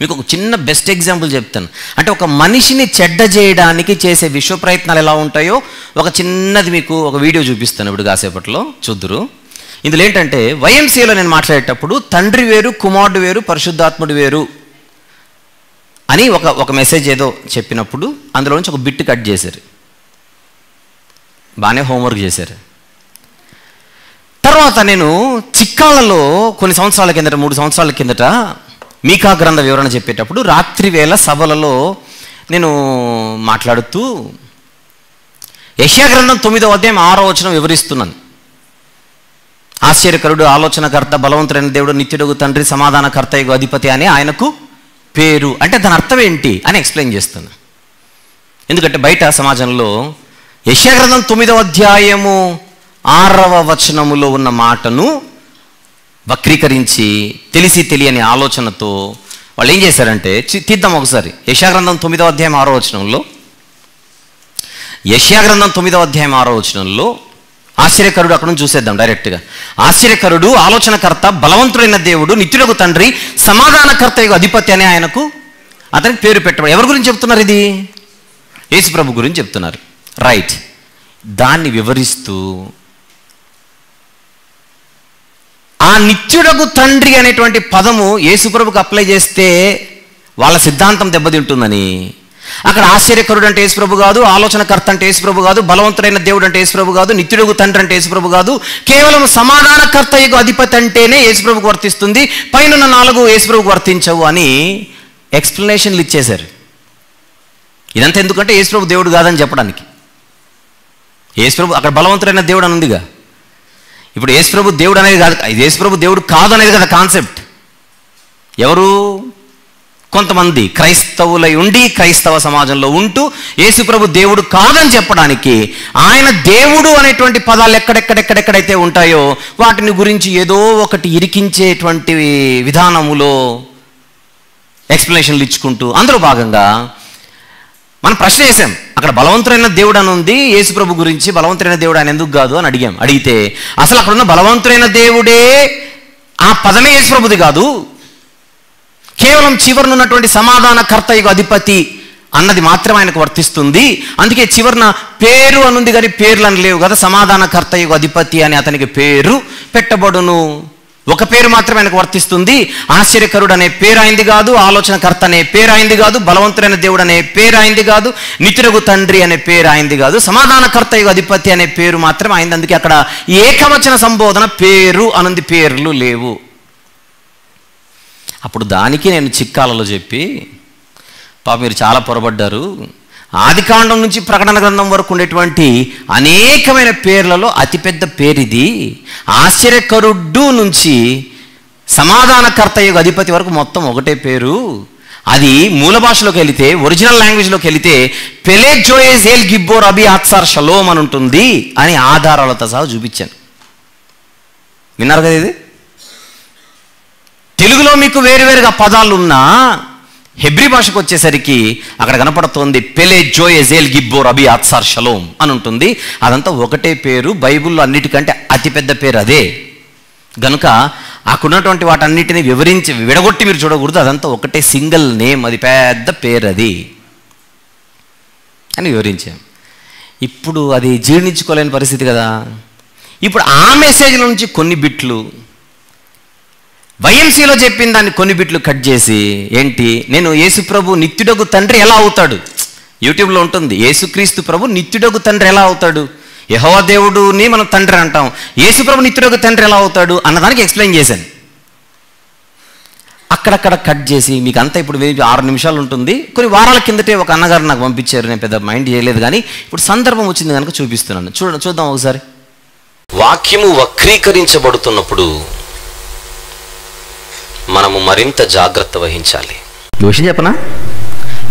మీకు ఒక చిన్న బెస్ట్ ఎగ్జాంపుల్ చెప్తాను. అంటే ఒక మనిషిని చెడ్డ చేయడానికి చేసే విశ్వ ప్రయత్నాలు ఎలా ఉంటాయో ఒక చిన్నది మీకు ఒక వీడియో చూపిస్తాను ఇప్పుడు కాసేపట్లో. చూద్దురు. ఇందులో ఏంటంటే వైఎంసీలో నేను మాట్లాడేటప్పుడు తండ్రి వేరు కుమారుడు వేరు పరిశుద్ధాత్ముడు వేరు అని ఒక ఒక మెసేజ్ ఏదో చెప్పినప్పుడు అందులో నుంచి ఒక బిట్ కట్ చేశారు. బాగానే హోంవర్క్ చేశారు. తర్వాత నేను చిక్కాలలో కొన్ని సంవత్సరాల కిందట మూడు సంవత్సరాల కిందట మీకా గ్రంథ వివరణ చెప్పేటప్పుడు రాత్రి వేళ సభలలో నేను మాట్లాడుతూ యష్యా గ్రంథం తొమ్మిదో అధ్యాయం ఆరో వచనం వివరిస్తున్నాను. ఆశ్చర్యకరుడు ఆలోచనకర్త బలవంతుడైన దేవుడు నిత్యుడుగు తండ్రి సమాధానకర్త యొక్క అధిపతి అని ఆయనకు పేరు. అంటే దాని అర్థం ఏంటి అని ఎక్స్ప్లెయిన్ చేస్తాను. ఎందుకంటే బయట సమాజంలో యశాగ్రంథం తొమ్మిదవ అధ్యాయము ఆరవ వచనములో ఉన్న మాటను వక్రీకరించి తెలిసి తెలియని ఆలోచనతో వాళ్ళు ఏం చేశారంటే తీద్దాం ఒకసారి. యశాగ్రంథం తొమ్మిదవ అధ్యాయం ఆరో వచనంలో. యశాగ్రంథం తొమ్మిదవ అధ్యాయం ఆరో వచనంలో ఆశ్చర్యకరుడు అక్కడ నుంచి చూసేద్దాం డైరెక్ట్గా. ఆశ్చర్యకరుడు ఆలోచనకర్త బలవంతుడైన దేవుడు నిత్యులకు తండ్రి సమాధానకర్త యొక్క అధిపతి అని ఆయనకు అతనికి పేరు పెట్టబడి ఎవరి గురించి చెప్తున్నారు ఇది? యేసుప్రభు గురించి చెప్తున్నారు. రైట్. దాన్ని వివరిస్తూ ఆ నిత్యుడకు తండ్రి అనేటువంటి పదము యేసుప్రభుకు అప్లై చేస్తే వాళ్ళ సిద్ధాంతం దెబ్బతింటుందని. అక్కడ ఆశ్చర్యకరుడు అంటే యేసుప్రభు కాదు ఆలోచనకర్త అంటే యేసుప్రభు కాదు బలవంతుడైన దేవుడు అంటే యేసుప్రభు కాదు నిత్యుడుగు తండ్రి అంటే యేసుప్రభు కాదు కేవలం సమాధానకర్త యొక్క అధిపతి అంటేనే యేసుప్రభుకు వర్తిస్తుంది పైన నాలుగు యేసుప్రభుకు వర్తించవు అని ఎక్స్ప్లెనేషన్లు ఇచ్చేశారు. ఇదంతా ఎందుకంటే యేసుప్రభు దేవుడు కాదని చెప్పడానికి. యేసుప్రభు అక్కడ బలవంతుడైన దేవుడు అని ఉందిగా. ఇప్పుడు యేసుప్రభు దేవుడు అనేది కాదు యేసుప్రభు దేవుడు కాదు అనేది కదా కాన్సెప్ట్. ఎవరు? కొంతమంది క్రైస్తవులై ఉండి క్రైస్తవ సమాజంలో ఉంటూ యేసుప్రభు దేవుడు కాదని చెప్పడానికి ఆయన దేవుడు అనేటువంటి పదాలు ఎక్కడెక్కడెక్కడెక్కడైతే ఉంటాయో వాటిని గురించి ఏదో ఒకటి ఇరికించేటువంటి విధానములో ఎక్స్ప్లెనేషన్లు ఇచ్చుకుంటూ అందులో భాగంగా మనం ప్రశ్న వేసాం అక్కడ బలవంతుడైన దేవుడు అని ఉంది యేసుప్రభు గురించి బలవంతుడైన దేవుడు ఆయన ఎందుకు కాదు అని అడిగాం. అడిగితే అసలు అక్కడ ఉన్న బలవంతుడైన దేవుడే ఆ పదమే యేసుప్రభుది కాదు. కేవలం చివరన ఉన్నటువంటి సమాధానకర్త యొక్క అధిపతి అన్నది మాత్రం ఆయనకు వర్తిస్తుంది. అందుకే చివరిన పేరు అనుంది కానీ పేర్లు అని లేవు కదా సమాధానకర్త యొక్క అధిపతి అని అతనికి పేరు పెట్టబడును. ఒక పేరు మాత్రమే ఆయనకు వర్తిస్తుంది. ఆశ్చర్యకరుడు అనే పేరు అయింది కాదు ఆలోచనకర్త అనే పేరు అయింది కాదు బలవంతుడైన దేవుడు అనే పేరు అయింది కాదు నితురగు తండ్రి అనే పేరు అయింది కాదు సమాధానకర్త యొక్క అధిపతి అనే పేరు మాత్రమే అయింది. అందుకే అక్కడ ఏకవచన సంబోధన పేరు అనంది పేర్లు లేవు. అప్పుడు దానికి నేను చిక్కాలలో చెప్పి పాప మీరు చాలా పొరబడ్డారు. ఆదికాండం నుంచి ప్రకటన గ్రంథం వరకు ఉండేటువంటి అనేకమైన పేర్లలో అతిపెద్ద పేరు ఇది ఆశ్చర్యకరుడు నుంచి సమాధానకర్త యొక్క అధిపతి వరకు మొత్తం ఒకటే పేరు. అది మూల భాషలోకి వెళితే ఒరిజినల్ లాంగ్వేజ్లోకి వెళితే పెలే జోయేజ్ ఎల్ గిబ్బోర్ అబి ఆత్సార్ షలోమ్ అని ఉంటుంది అని ఆధారాలతో సహా చూపించాను. విన్నారు కదా ఇది? తెలుగులో మీకు వేరువేరుగా పదాలు ఉన్నా హెబ్రి భాషకు వచ్చేసరికి అక్కడ కనపడుతోంది పెలే జోయెజేల్ గిబ్బో రబి అత్సార్ షలోమ్ అని ఉంటుంది. అదంతా ఒకటే పేరు బైబిల్లో అన్నిటికంటే అతిపెద్ద పేరు అదే. గనుక అక్కడున్నటువంటి వాటన్నిటిని వివరించి విడగొట్టి మీరు చూడకూడదు అదంతా ఒకటే సింగిల్ నేమ్ అది పెద్ద పేరు అది. అని వివరించాం. ఇప్పుడు అది జీర్ణించుకోలేని పరిస్థితి కదా. ఇప్పుడు ఆ మెసేజ్ నుంచి కొన్ని బిట్లు వైఎంసీలో చెప్పిన దాన్ని కొన్ని బిట్లు కట్ చేసి ఏంటి? నేను యేసుప్రభు నిత్యుడగు తండ్రి ఎలా అవుతాడు? యూట్యూబ్లో ఉంటుంది యేసుక్రీస్తు ప్రభు నిత్యుడగు తండ్రి ఎలా అవుతాడు? యహోవా దేవుడుని మనం తండ్రి అంటాం. యేసుప్రభు నిత్యుడగు తండ్రి ఎలా అవుతాడు? అన్నదానికి ఎక్స్ప్లెయిన్ చేశాను. అక్కడక్కడ కట్ చేసి మీకు అంతా ఇప్పుడు ఆరు నిమిషాలు ఉంటుంది. కొన్ని వారాల కిందటే ఒక అన్నగారు నాకు పంపించారు నేను పెద్ద మైండ్ చేయలేదు కానీ ఇప్పుడు సందర్భం వచ్చింది కనుక చూపిస్తున్నాను. చూడ చూద్దాం ఒకసారి. వాక్యము వక్రీకరించబడుతున్నప్పుడు మనము మరింత జాగ్రత్త వహించాలి. విషయం చెప్పనా?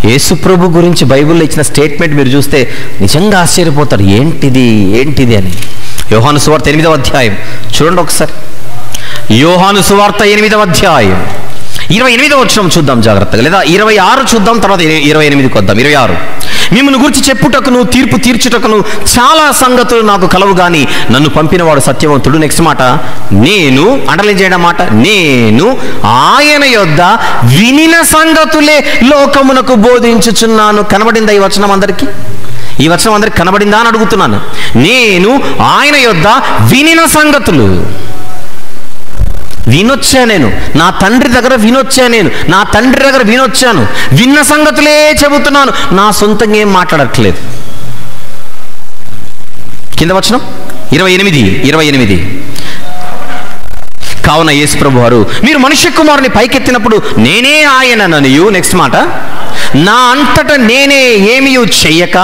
యేసుప్రభు గురించి బైబిల్లో ఇచ్చిన స్టేట్మెంట్ మీరు చూస్తే నిజంగా ఆశ్చర్యపోతారు. ఏంటిది? ఏంటిది అని. యోహాను సువార్త ఎనిమిదవ అధ్యాయం. చూడండి ఒకసారి. యోహాను సువార్త ఎనిమిదవ అధ్యాయం. ఇరవై ఎనిమిదవ వచ్చిన చూద్దాం జాగ్రత్తగా. లేదా ఇరవై ఆరు చూద్దాం తర్వాత ఇరవై ఎనిమిదికి వద్దాం ఇరవై ఆరు. మిమ్మల్ని గురించి చెప్పుటకును తీర్పు తీర్చుటకును చాలా సంగతులు నాకు కలవు గాని నన్ను పంపినవాడు సత్యవంతుడు. నెక్స్ట్ మాట నేను అండర్లైన్ చేయడం మాట నేను ఆయన యొద్ద వినిన సంగతులే లోకమునకు బోధించుచున్నాను. కనబడిందా ఈ వచనం అందరికీ? ఈ వచనం అందరికి కనబడిందా అని అడుగుతున్నాను. నేను ఆయన యొద్ద వినిన సంగతులు. వినొచ్చా నేను? నా తండ్రి దగ్గర వినొచ్చా నేను? నా తండ్రి దగ్గర వినొచ్చాను. విన్న సంగతులే చెబుతున్నాను. నా సొంతంగా ఏం మాట్లాడట్లేదు. కింద వచ్చిన ఇరవై ఎనిమిది ఇరవై ఎనిమిది. కావున యేసు ప్రభు వారు మీరు మనుష్య కుమారుని పైకెత్తినప్పుడు నేనే ఆయనననియు. నెక్స్ట్ మాట. నా అంతట నేనే ఏమీ చెయ్యక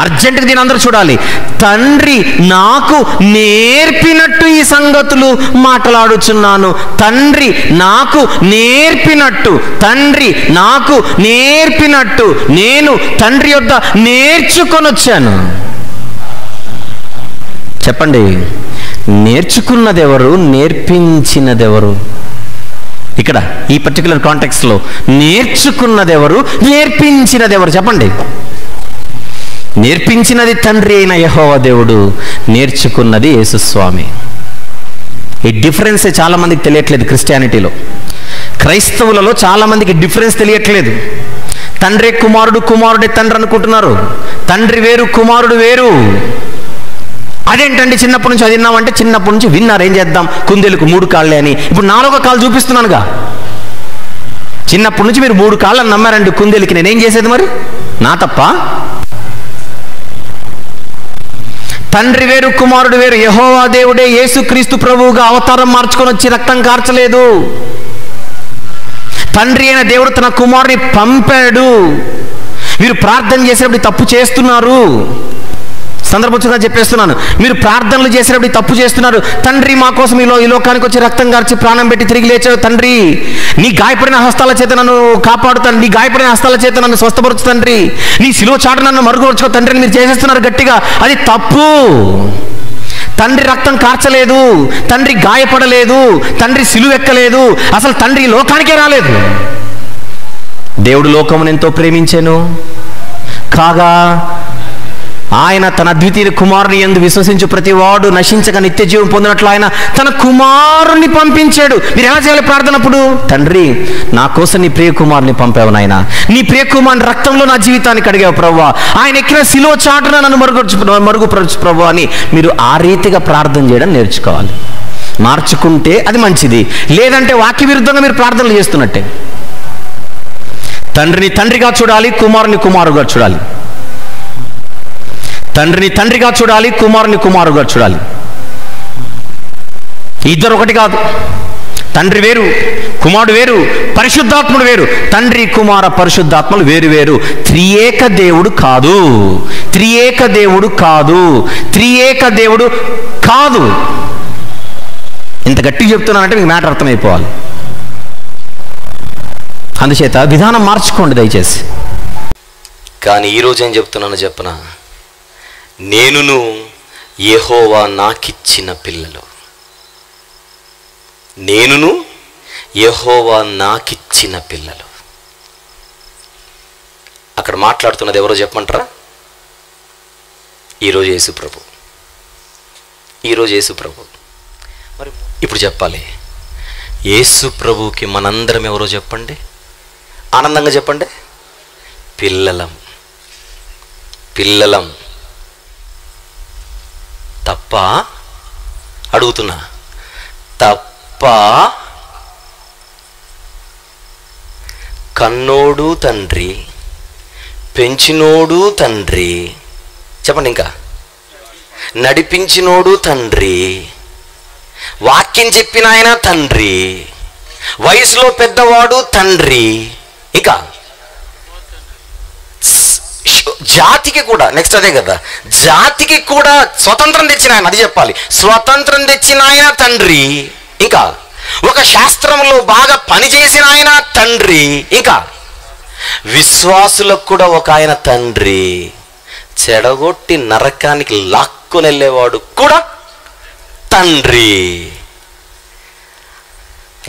అర్జెంటుగా దీని అందరూ చూడాలి. తండ్రి నాకు నేర్పినట్టు ఈ సంగతులు మాట్లాడుచున్నాను. తండ్రి నాకు నేర్పినట్టు తండ్రి నాకు నేర్పినట్టు నేను తండ్రి యొద్ద నేర్చుకొనొచ్చాను. చెప్పండి నేర్చుకున్నదెవరు? నేర్పించినదెవరు? ఇక్కడ ఈ పర్టికులర్ కాంటెక్స్లో నేర్చుకున్నదెవరు? నేర్పించినదెవరు? చెప్పండి. నేర్పించినది తండ్రి అయిన యహోవ దేవుడు నేర్చుకున్నది యేసుస్వామి. ఈ డిఫరెన్స్ చాలామందికి తెలియట్లేదు క్రిస్టియానిటీలో. క్రైస్తవులలో చాలామందికి డిఫరెన్స్ తెలియట్లేదు. తండ్రి కుమారుడు కుమారుడే తండ్రి అనుకుంటున్నారు. తండ్రి వేరు కుమారుడు వేరు. అదేంటండి చిన్నప్పటి నుంచి అది విన్నామంటే చిన్నప్పటి నుంచి విన్నారు ఏం చేద్దాం? కుందేలకు మూడు కాళ్ళే అని. ఇప్పుడు నాలుగో కాళ్ళు చూపిస్తున్నానుగా. చిన్నప్పటి నుంచి మీరు మూడు కాళ్ళని నమ్మారండి కుందేలుకి. నేనేం చేసేది మరి? నా తప్ప? తండ్రి వేరు కుమారుడు వేరు యహోవా దేవుడే యేసుక్రీస్తు ప్రభువుగా అవతారం మార్చుకొని వచ్చి రక్తం కార్చలేదు. తండ్రి అయిన దేవుడు తన కుమారుని పంపాడు. మీరు ప్రార్థన చేసేటప్పుడు తప్పు చేస్తున్నారు. సందర్భంగా చెప్పేస్తున్నాను. మీరు ప్రార్థనలు చేసినప్పుడు తప్పు చేస్తున్నారు. తండ్రి మా కోసం ఈలో ఈ లోకానికి వచ్చి రక్తం కార్చి ప్రాణం పెట్టి తిరిగి లేచాడు తండ్రి. నీ గాయపడిన హస్తాల చేత నన్ను కాపాడుతాను నీ గాయపడిన హస్తాల చేత నన్ను స్వస్థపరచు తండ్రి. నీ సిలువ చాట నన్ను మరుగుపరచుకో తండ్రిని మీరు చేసేస్తున్నారు గట్టిగా. అది తప్పు. తండ్రి రక్తం కార్చలేదు. తండ్రి గాయపడలేదు. తండ్రి సిలువెక్కలేదు అసలు తండ్రి లోకానికే రాలేదు. దేవుడు లోకమును ఎంతో ప్రేమించాను. కాగా ఆయన తన అద్వితీయ కుమారుని ఎందు విశ్వసించు ప్రతి వాడు నశించక నిత్య జీవం పొందినట్లు ఆయన తన కుమారుని పంపించాడు. మీరు ఎలా చేయాలి ప్రార్థనప్పుడు తండ్రి నా కోసం నీ ప్రియ కుమారుని పంపావు నాయన. నీ ప్రియ కుమారుని రక్తంలో నా జీవితానికి అడిగావు ప్రభు ఆయన ఎక్కిన శిలో చాటున నన్ను మరుగు మరుగుపరచు ప్రభు అని మీరు ఆ రీతిగా ప్రార్థన చేయడం నేర్చుకోవాలి. మార్చుకుంటే అది మంచిది. లేదంటే వాక్య విరుద్ధంగా మీరు ప్రార్థనలు చేస్తున్నట్టే. తండ్రిని తండ్రిగా చూడాలి కుమారుని కుమారుగా చూడాలి. తండ్రిని తండ్రిగా చూడాలి కుమారుని కుమారుగా చూడాలి. ఇద్దరు ఒకటి కాదు. తండ్రి వేరు కుమారుడు వేరు పరిశుద్ధాత్ముడు వేరు. తండ్రి కుమార పరిశుద్ధాత్మలు వేరు వేరు. త్రియేక దేవుడు కాదు. త్రియేక దేవుడు కాదు. త్రియేక దేవుడు కాదు. ఇంత గట్టిగా చెప్తున్నానంటే మీకు మ్యాటర్ అర్థమైపోవాలి. అందుచేత విధానం మార్చుకోండి దయచేసి. కానీ ఈరోజు ఏం చెప్తున్నాను చెప్పనా? నేనును యహోవా నాకిచ్చిన పిల్లలు. నేనును యహోవా నాకిచ్చిన పిల్లలు. అక్కడ మాట్లాడుతున్నది ఎవరో చెప్పమంటారా? ఈరోజు యేసు ప్రభు ఈరోజు యేసు ప్రభు మరి ఇప్పుడు చెప్పాలి. యేసు ప్రభుకి మనందరం ఎవరో చెప్పండి? ఆనందంగా చెప్పండి. పిల్లలం. పిల్లలం. తప్ప? అడుగుతున్నా. తప్ప? కన్నోడు తండ్రి పెంచినోడు తండ్రి. చెప్పండి ఇంకా. నడిపించినోడు తండ్రి వాక్యం చెప్పిన ఆయన తండ్రి వయసులో పెద్దవాడు తండ్రి. ఇంకా. జాతికి కూడా నెక్స్ట్ అదే కదా జాతికి కూడా స్వతంత్రం తెచ్చిన ఆయన అది చెప్పాలి. స్వతంత్రం తెచ్చిన ఆయన తండ్రి ఇంకా ఒక శాస్త్రంలో బాగా పనిచేసిన ఆయన తండ్రి ఇంకా విశ్వాసులకు కూడా ఒక ఆయన తండ్రి చెడగొట్టి నరకానికి లాక్కొని వెళ్ళేవాడు కూడా తండ్రి.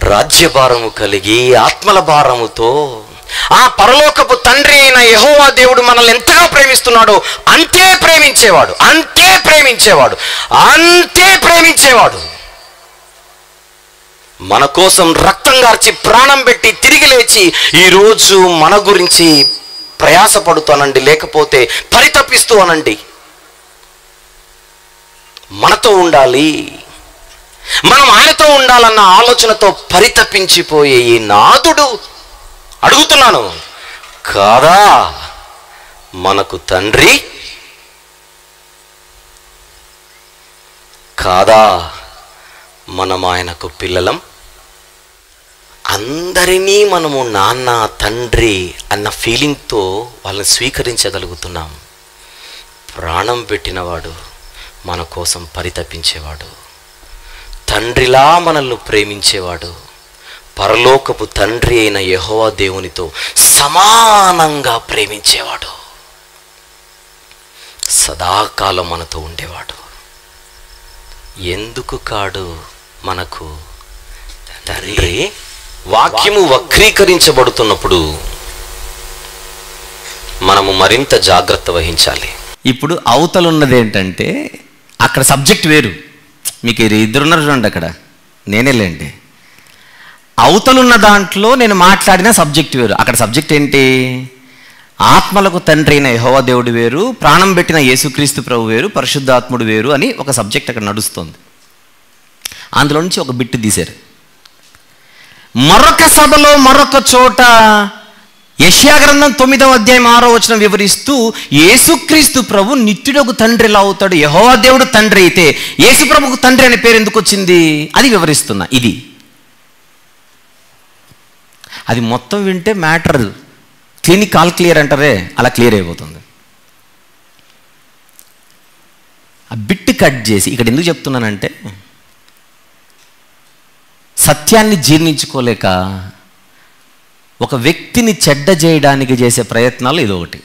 రాజ్యభారము కలిగి ఆత్మల భారముతో ఆ పరలోకపు తండ్రి అయిన యహోవా దేవుడు మనల్ని ఎంతగా ప్రేమిస్తున్నాడో అంతే ప్రేమించేవాడు అంతే ప్రేమించేవాడు అంతే ప్రేమించేవాడు. మన కోసం రక్తం గార్చి ప్రాణం పెట్టి తిరిగి లేచి ఈరోజు మన గురించి ప్రయాసపడుతానండి లేకపోతే పరితపిస్తూ అనండి. మనతో ఉండాలి. మనం ఆయనతో ఉండాలన్న ఆలోచనతో పరితపించిపోయే ఈ నాదుడు అడుగుతున్నాను. కాదా? మనకు తండ్రి? కాదా? మనం ఆయనకు పిల్లలం? అందరినీ మనము నాన్న తండ్రి అన్న ఫీలింగ్తో వాళ్ళని స్వీకరించగలుగుతున్నాం. ప్రాణం పెట్టినవాడు మన కోసం పరితపించేవాడు. తండ్రిలా మనల్ని ప్రేమించేవాడు. పరలోకపు తండ్రి అయిన యహోవా దేవునితో సమానంగా ప్రేమించేవాడు. సదాకాలం మనతో ఉండేవాడు. ఎందుకు కాడు మనకు? తండ్రి వాక్యము వక్రీకరించబడుతున్నప్పుడు మనము మరింత జాగ్రత్త వహించాలి. ఇప్పుడు అవతలున్నది ఏంటంటే అక్కడ సబ్జెక్ట్ వేరు. మీకు ఇది ఇద్దరున్నారు చూడండి అక్కడ. నేనే లేండి అవతలున్న దాంట్లో నేను మాట్లాడిన సబ్జెక్ట్ వేరు. అక్కడ సబ్జెక్ట్ ఏంటి? ఆత్మలకు తండ్రి అయిన యహోవా దేవుడు వేరు ప్రాణం పెట్టిన యేసుక్రీస్తు ప్రభు వేరు పరిశుద్ధాత్ముడు వేరు అని ఒక సబ్జెక్ట్ అక్కడ నడుస్తుంది. అందులో నుంచి ఒక బిట్టు తీశారు. మరొక సభలో మరొక చోట యెషయా గ్రంథం తొమ్మిదవ అధ్యాయం ఆరో వచనం వివరిస్తూ యేసుక్రీస్తు ప్రభు నిత్యుడకు తండ్రి ఎలా అవుతాడు యహోవా దేవుడు తండ్రి అయితే యేసు ప్రభుకు తండ్రి అనే పేరు ఎందుకు వచ్చింది? అది వివరిస్తున్నా ఇది. అది మొత్తం వింటే మ్యాటర్ క్లినిక్ ఆల్ క్లియర్ అంటారే అలా క్లియర్ అయిపోతుంది. ఆ బిట్ కట్ చేసి ఇక్కడ ఎందుకు చెప్తున్నానంటే సత్యాన్ని జీర్ణించుకోలేక ఒక వ్యక్తిని చెడ్డ చేయడానికి చేసే ప్రయత్నాలు ఇదొకటి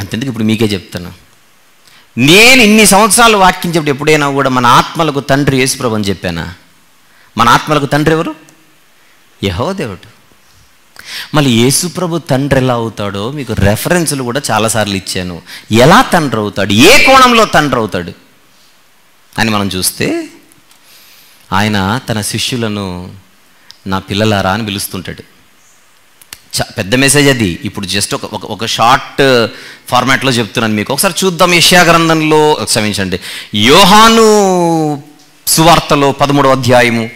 అంతెందుకు ఇప్పుడు మీకే చెప్తున్నా. నేను ఇన్ని సంవత్సరాలు వాక్యం చెప్పి ఎప్పుడైనా కూడా మన ఆత్మలకు తండ్రి యేసుప్రభు అని చెప్పానా? మన ఆత్మలకు తండ్రి ఎవరు? యహో దేవుడు. మళ్ళీ యేసుప్రభు తండ్రి ఎలా అవుతాడో మీకు రెఫరెన్స్లు కూడా చాలాసార్లు ఇచ్చాను. ఎలా తండ్రి అవుతాడు? ఏ కోణంలో తండ్రి అవుతాడు? అని మనం చూస్తే ఆయన తన శిష్యులను నా పిల్లలారా అని పిలుస్తుంటాడు. చ పెద్ద మెసేజ్ అది. ఇప్పుడు జస్ట్ ఒక ఒక ఒక షార్ట్ ఫార్మాట్లో uh, చెప్తున్నాను మీకు. ఒకసారి చూద్దాం యష్యా గ్రంథంలో క్షమించండి. యోహాను సువార్తలో పదమూడవ అధ్యాయము.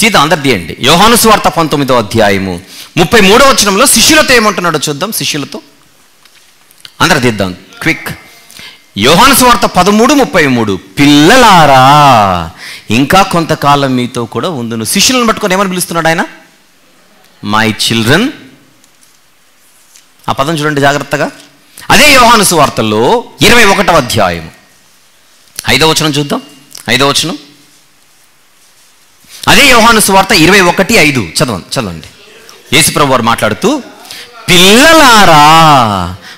తీద్దాం అందరు తీయండి యోహాను సువార్త పంతొమ్మిదో అధ్యాయము ముప్పై మూడో వచనంలో శిష్యులతో ఏమంటున్నాడో చూద్దాం. శిష్యులతో అందరు తీద్దాం. క్విక్. యోహాను సువార్త పదమూడు ముప్పై మూడు పిల్లలారా ఇంకా కొంతకాలం మీతో కూడా ఉందును. శిష్యులను పట్టుకొని ఏమని పిలుస్తున్నాడు ఆయన? మై చిల్డ్రన్ ఆ పదం చూడండి జాగ్రత్తగా. అదే యోహాను సువార్తల్లో ఇరవై ఒకటవ అధ్యాయం ఐదవ వచనం చూద్దాం. ఐదవ వచనం. అదే యోహాను సువార్త ఇరవై ఒకటి ఐదు. చదవండి చదవండి. యేసుప్రభు వారు మాట్లాడుతూ పిల్లలారా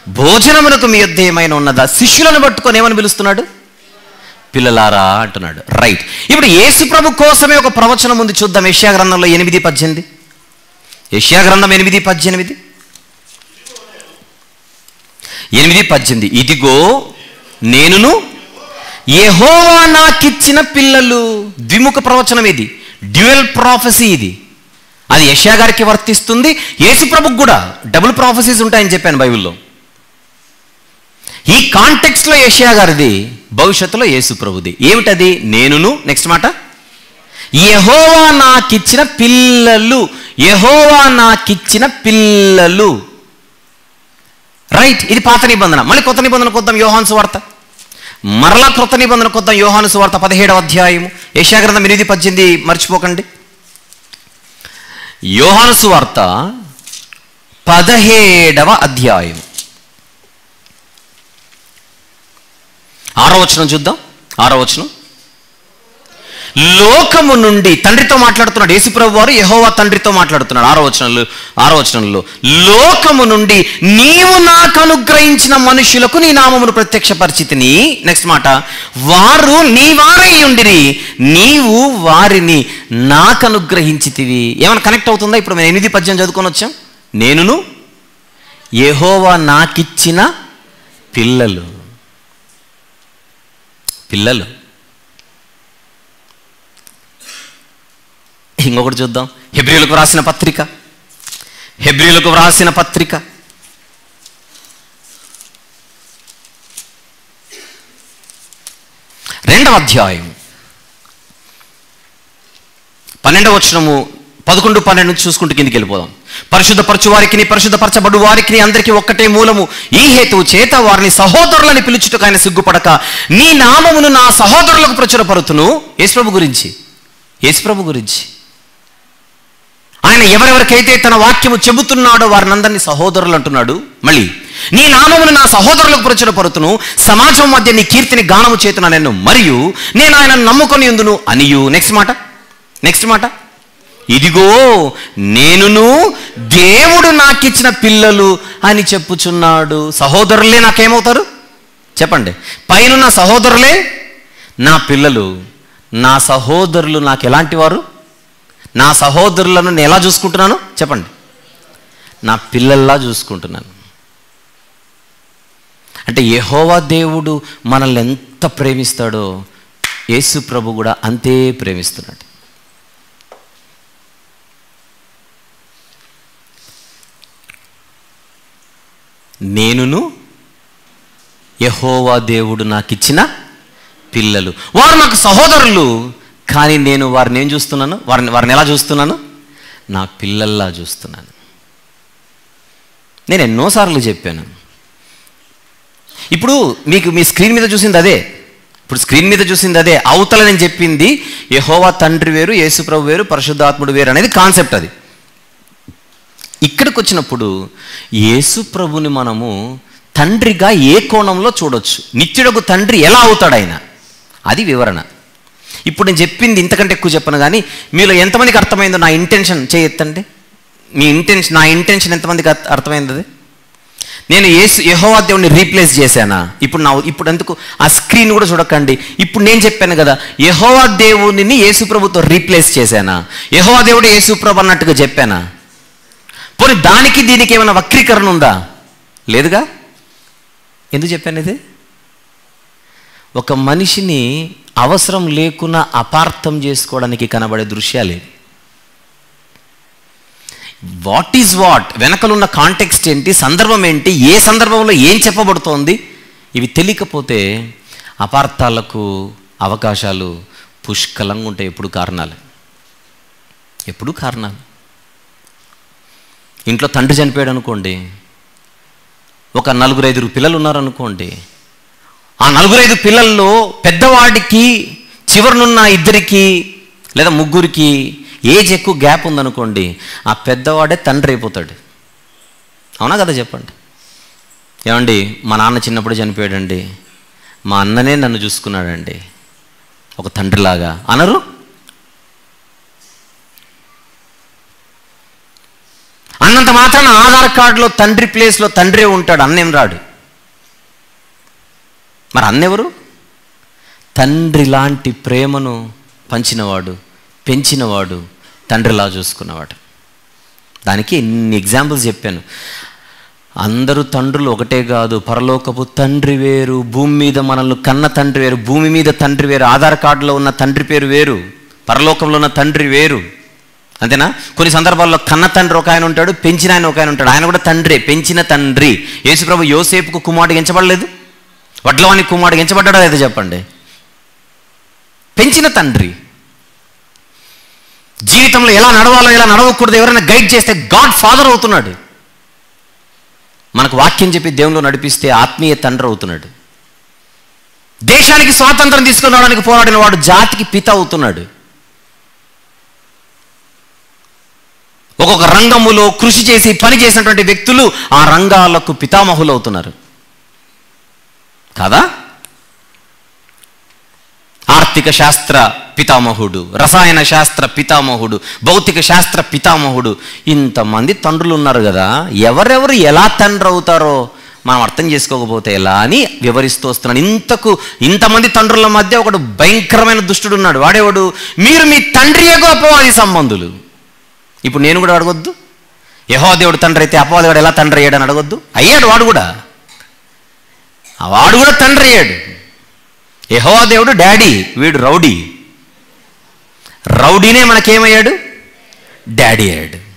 భోజనమునకు మీ యొద్ద ఏమైనా ఉన్నదా? శిష్యులను పట్టుకొని ఏమని పిలుస్తున్నాడు? పిల్లలారా అంటున్నాడు. రైట్. ఇప్పుడు యేసుప్రభు కోసమే ఒక ప్రవచనం ఉంది చూద్దాం. ఏషియా గ్రంథంలో ఎనిమిది పద్దెనిమిది. ఏషియా గ్రంథం ఎనిమిది పద్దెనిమిది. ఎనిమిది పద్దెనిమిది. ఇదిగో నేనును యెహోవా నాకిచ్చిన పిల్లలు. ద్విముఖ ప్రవచనం ఇది. డ్యూయల్ ప్రాఫెసీ ఇది. అది యష్యా గారికి వర్తిస్తుంది యేసుప్రభుకు కూడా. డబుల్ ప్రాఫెసీస్ ఉంటాయని చెప్పాను బైబిల్లో. ఈ కాంటెక్స్ట్లో యష్యా గారిది భవిష్యత్తులో యేసుప్రభుది ఏమిటది? నేనును నెక్స్ట్ మాట. యహోవా నాకిచ్చిన పిల్లలు యహోవా నాకిచ్చిన పిల్లలు. రైట్ ఇది పాత నిబంధన. మళ్ళీ కొత్త నిబంధన కొద్దాం యోహాన్స్ వార్త. మరల కృత నిబంధన కొత్త యోహాను సువార్త పదిహేడవ అధ్యాయము. యశాగ్రంథం ఎనిమిది పద్దెనిమిది మర్చిపోకండి. యోహాను సువార్త పదిహేడవ అధ్యాయం ఆరో వచనం చూద్దాం. ఆరో వచనం. లోకము నుండి తండ్రితో మాట్లాడుతున్నాడు యేసుప్రభు వారు యహోవా తండ్రితో మాట్లాడుతున్నాడు. ఆరో వచనంలో ఆరో వచనంలో లోకము నుండి నీవు నాకు అనుగ్రహించిన మనుషులకు నీ నామమును ప్రత్యక్షపరిచితిని. నెక్స్ట్ మాట వారు నీ వారై ఉండిరి నీవు వారిని నాకు అనుగ్రహించితివి. ఏమైనా కనెక్ట్ అవుతుందా? ఇప్పుడు మేము ఎనిమిది పద్యం చదువుకొని వచ్చాం. నేనును యహోవా నాకిచ్చిన పిల్లలు. పిల్లలు. ఇంకొకటి చూద్దాం. హెబ్రిలకు వ్రాసిన పత్రిక. హెబ్రిలకు వ్రాసిన పత్రిక. రెండవ అధ్యాయం. పన్నెండవ వచనము పదకొండు పన్నెండు నుంచి చూసుకుంటూ కిందికి వెళ్ళిపోదాం. పరిశుద్ధపరచు వారికి పరిశుద్ధపరచబడు వారికి అందరికీ ఒక్కటే మూలము. ఈ హేతువు చేత వారిని సహోదరులని పిలుచుటకు ఆయన సిగ్గుపడక నీ నామమును నా సహోదరులకు ప్రచురపరుతును. యేసుప్రభు గురించి. యేసుప్రభు గురించి. ఆయన ఎవరెవరికైతే తన వాక్యము చెబుతున్నాడో వారినందరినీ సహోదరులు అంటున్నాడు. మళ్ళీ నీ నామమును నా సహోదరులకు ప్రచురపరుతును సమాజం మధ్య నీ కీర్తిని గానము చేతున్నా నేను మరియు నేను ఆయన నమ్ముకొని ఉందును అనియు. నెక్స్ట్ మాట. నెక్స్ట్ మాట. ఇదిగో నేనును దేవుడు నాకిచ్చిన పిల్లలు అని చెప్పుచున్నాడు. సహోదరులే నాకేమవుతారు? చెప్పండి. పైనున్న సహోదరులే నా పిల్లలు నా సహోదరులు నాకు ఎలాంటి వారు? నా సహోదరులను నేను ఎలా చూసుకుంటున్నాను? చెప్పండి. నా పిల్లల్లా చూసుకుంటున్నాను. అంటే యహోవా దేవుడు మనల్ని ఎంత ప్రేమిస్తాడో యేసు ప్రభు కూడా అంతే ప్రేమిస్తున్నాడు. నేనును యహోవా దేవుడు నాకు ఇచ్చిన పిల్లలు. వారు నాకు సహోదరులు. కానీ నేను వారిని ఏం చూస్తున్నాను? వారిని వారిని ఎలా చూస్తున్నాను? నా పిల్లల్లా చూస్తున్నాను. నేను ఎన్నోసార్లు చెప్పాను. ఇప్పుడు మీకు మీ స్క్రీన్ మీద చూసింది అదే. ఇప్పుడు స్క్రీన్ మీద చూసింది అదే. అవతల నేను చెప్పింది యహోవా తండ్రి వేరు యేసుప్రభు వేరు పరిశుద్ధాత్ముడు వేరు అనేది కాన్సెప్ట్ అది. ఇక్కడికి వచ్చినప్పుడు యేసుప్రభుని మనము తండ్రిగా ఏ కోణంలో చూడొచ్చు? నిత్యుడకు తండ్రి ఎలా అవుతాడు ఆయన? అది వివరణ. ఇప్పుడు నేను చెప్పింది ఇంతకంటే ఎక్కువ చెప్పను కానీ మీలో ఎంతమందికి అర్థమైందో నా ఇంటెన్షన్ చేయొత్తండి మీ ఇంటెన్షన్ నా ఇంటెన్షన్ ఎంతమందికి అర్థ- అర్థమైంది అది నేను యేసు యహోవా దేవుని రీప్లేస్ చేశానా? ఇప్పుడు నా ఇప్పుడు ఎందుకు ఆ స్క్రీన్ కూడా చూడకండి. ఇప్పుడు నేను చెప్పాను కదా యహోవా దేవునిని యేసు ప్రభుతో రీప్లేస్ చేశానా? యహోవా దేవుడు యేసు ప్రభు అన్నట్టుగా చెప్పానా? పోనీ దానికి దీనికి ఏమైనా వక్రీకరణ ఉందా? లేదుగా? ఎందుకు చెప్పాను ఇది? ఒక మనిషిని అవసరం లేకున్నా అపార్థం చేసుకోవడానికి కనబడే దృశ్యాలే. వాట్ ఈజ్ వాట్ వెనకలున్న కాంటెక్స్ట్ ఏంటి? సందర్భం ఏంటి? ఏ సందర్భంలో ఏం చెప్పబడుతోంది? ఇవి తెలియకపోతే అపార్థాలకు అవకాశాలు పుష్కలంగా ఉంటాయి ఎప్పుడు కారణాలు. ఎప్పుడు కారణాలు? ఇంట్లో తండ్రి చనిపోయాడు అనుకోండి. ఒక నలుగురు ఐదుగురు పిల్లలు ఉన్నారనుకోండి. ఆ నలుగురైదు ఐదు పిల్లల్లో పెద్దవాడికి చివరనున్న ఇద్దరికి లేదా ముగ్గురికి ఏజ్ ఎక్కువ గ్యాప్ ఉందనుకోండి ఆ పెద్దవాడే తండ్రి అయిపోతాడు. అవునా కదా చెప్పండి? ఏమండి మా నాన్న చిన్నప్పుడు చనిపోయాడండి. మా అన్ననే నన్ను చూసుకున్నాడండి. ఒక తండ్రిలాగా. అనరు? అన్నంత మాత్రాన ఆధార్ కార్డులో తండ్రి ప్లేస్లో తండ్రే ఉంటాడు అన్నేం రాడు. మరి అన్నెవరు? తండ్రి లాంటి ప్రేమను పంచినవాడు పెంచినవాడు తండ్రిలా చూసుకున్నవాడు. దానికి ఎన్ని ఎగ్జాంపుల్స్ చెప్పాను. అందరూ తండ్రులు ఒకటే కాదు పరలోకపు తండ్రి వేరు భూమి మీద మనల్ని కన్న తండ్రి వేరు భూమి మీద తండ్రి వేరు ఆధార్ కార్డులో ఉన్న తండ్రి పేరు వేరు పరలోకంలో ఉన్న తండ్రి వేరు. అంతేనా? కొన్ని సందర్భాల్లో కన్న తండ్రి ఒక ఆయన ఉంటాడు పెంచిన ఆయన ఒక ఆయన ఉంటాడు. ఆయన కూడా తండ్రి పెంచిన తండ్రి. యేసుప్రభు యోసేపుకు కుమారుడు ఎంచబడలేదు? వడ్లవాణి కుమారుడు ఎంచబడ్డాడో లేదో చెప్పండి. పెంచిన తండ్రి. జీవితంలో ఎలా నడవాలో ఎలా నడవకూడదు ఎవరైనా గైడ్ చేస్తే గాడ్ ఫాదర్ అవుతున్నాడు. మనకు వాక్యం చెప్పి దేవుళ్ళు నడిపిస్తే ఆత్మీయ తండ్రి అవుతున్నాడు. దేశానికి స్వాతంత్రం తీసుకుని రావడానికి పోరాడిన వాడు జాతికి పిత అవుతున్నాడు. ఒక్కొక్క రంగములో కృషి చేసి పని చేసినటువంటి వ్యక్తులు ఆ రంగాలకు పితామహులు అవుతున్నారు. కాదా? ఆర్థిక శాస్త్ర పితామహుడు రసాయన శాస్త్ర పితామహుడు భౌతిక శాస్త్ర పితామహుడు ఇంతమంది తండ్రులు ఉన్నారు కదా ఎవరెవరు ఎలా తండ్రి అవుతారో మనం అర్థం చేసుకోకపోతే ఎలా అని వివరిస్తూ వస్తున్నాను ఇంతకు ఇంతమంది తండ్రుల మధ్య ఒకడు భయంకరమైన దుష్టుడు ఉన్నాడు. వాడేవాడు? మీరు మీ తండ్రి అపవాది సంబంధులు. ఇప్పుడు నేను కూడా అడగొద్దు. యహో దేవుడు తండ్రి అయితే అపవాది ఎలా తండ్రి అయ్యాడని అడగొద్దు. అయ్యాడు వాడు కూడా. వాడు కూడా తండ్రి అయ్యాడు. యహోవా దేవుడు డాడీ వీడు రౌడీ. రౌడీనే మనకేమయ్యాడు? డాడీ అయ్యాడు.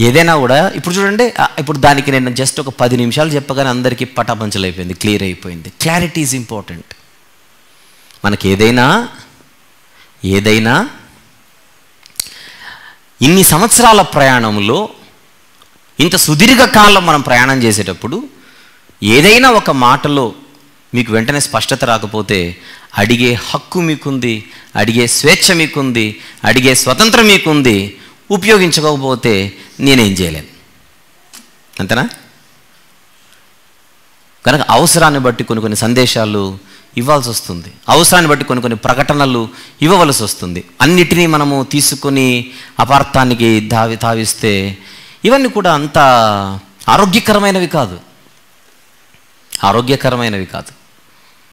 ఏదైనా కూడా ఇప్పుడు చూడండి ఇప్పుడు దానికి నేను జస్ట్ ఒక పది నిమిషాలు చెప్పగానే అందరికీ పటాపంచలు అయిపోయింది క్లియర్ అయిపోయింది. క్లారిటీ ఈజ్ ఇంపార్టెంట్ మనకి ఏదైనా ఏదైనా ఇన్ని సంవత్సరాల ప్రయాణంలో ఇంత సుదీర్ఘ కాలం మనం ప్రయాణం చేసేటప్పుడు ఏదైనా ఒక మాటలో మీకు వెంటనే స్పష్టత రాకపోతే అడిగే హక్కు మీకుంది అడిగే స్వేచ్ఛ మీకుంది అడిగే స్వతంత్రం మీకుంది ఉపయోగించకపోతే నేనేం చేయలేను. అంతేనా? కనుక అవసరాన్ని బట్టి కొన్ని కొన్ని సందేశాలు ఇవ్వాల్సి వస్తుంది. అవసరాన్ని బట్టి కొన్ని కొన్ని ప్రకటనలు ఇవ్వవలసి వస్తుంది. అన్నిటినీ మనము తీసుకొని అపార్థానికి దావి తావిస్తే ఇవన్నీ కూడా అంత ఆరోగ్యకరమైనవి కాదు. ఆరోగ్యకరమైనవి కాదు.